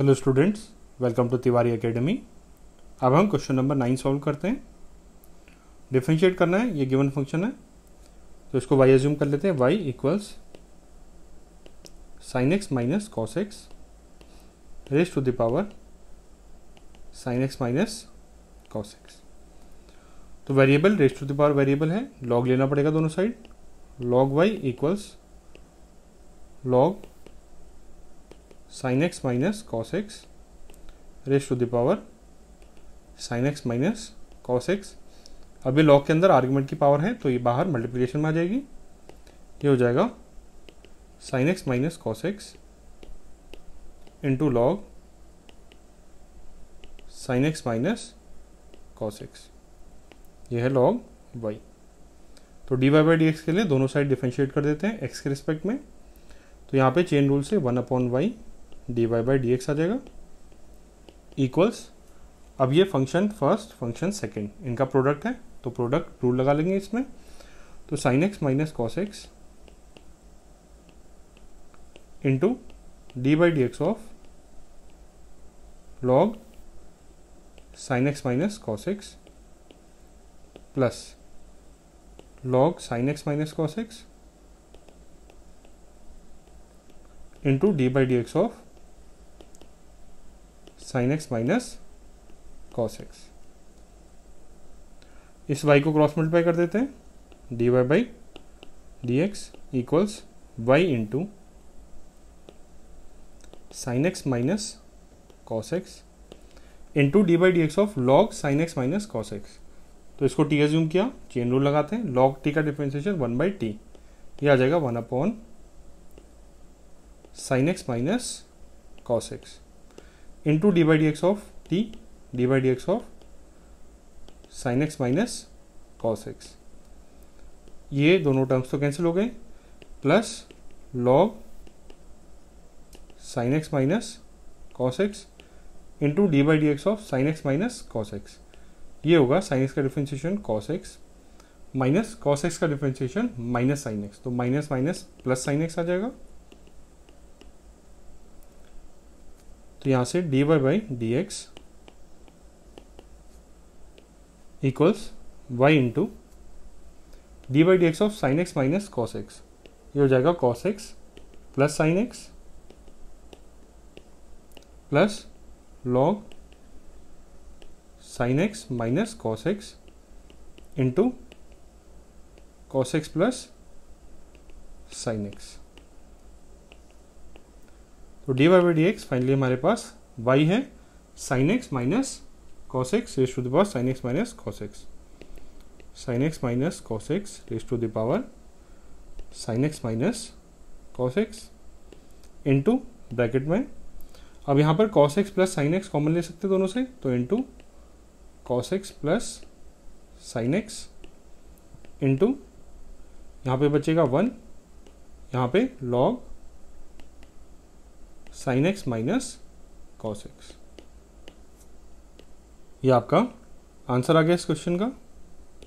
Hello students welcome to Tiwari academy अब हम question number nine solve करते हैं। डिफ्रेंशिएट करना है, ये गिवन फ़ंक्शन है। तो इसको वाई एज्यूम कर लेते हैं। Y equals sine x minus cos x raise to the power sine x minus cos x तो variable raise to the power variable है। लॉग लेना पड़ेगा दोनों side log y equals log sine x minus cos x raise to the power sine x minus cos x अभी log के अंदर argument की power है तो ये बाहर मल्टीप्लिकेशन में आ जाएगी। ये हो जाएगा sine x minus cos x into log sine x minus cos x ये है लॉग वाई तो d y by d x के लिए दोनों साइड डिफ्रेंशिएट कर देते हैं एक्स के रिस्पेक्ट में। तो यहाँ पे चेन रूल से one upon y d y by d x आ जाएगा। इक्वल्स अब ये फ़ंक्शन फ़र्स्ट फ़ंक्शन सेकेंड इनका प्रोडक्ट है तो प्रोडक्ट रूल लगा लेंगे इसमें। तो sine x minus cos x into d by d x of log sine x minus cos x plus log sine x minus cos x into d by d x of sine x minus cos x इस y को cross multiply कर देते हैं। D y by d x equals y into sine x minus cos x into d by d x of log sine x minus cos x तो इसको t assume किया chain rule लगाते हैं। Log t का differentiation one by t ये आ जाएगा one upon sine x minus cos x by d x of t d by d x of sine x minus cos x ये दोनों terms तो cancel हो गए plus log sine x minus cos x into d by d x of sine x minus cos x ये होगा sine x का differentiation cos x minus cos x का differentiation minus sine x तो minus minus plus sine x आ जाएगा। तो यहाँ से d y by d x equals y into d by d x of sine x minus cos x ये हो जाएगा cos x plus sine x plus log sine x minus cos x into cos x plus sine x तो d y by d x finally हमारे पास y है sine x minus cos x raise to the power sine x minus cos x sine x minus cos x raise to the power sine x minus cos x into bracket में. अब यहाँ पर cos x plus sine x common ले सकते दोनों से तो into cos x plus sine x into यहाँ पे बचेगा वन यहाँ पे log sine x minus cos x ये आपका आंसर आ गया इस क्वेश्चन का?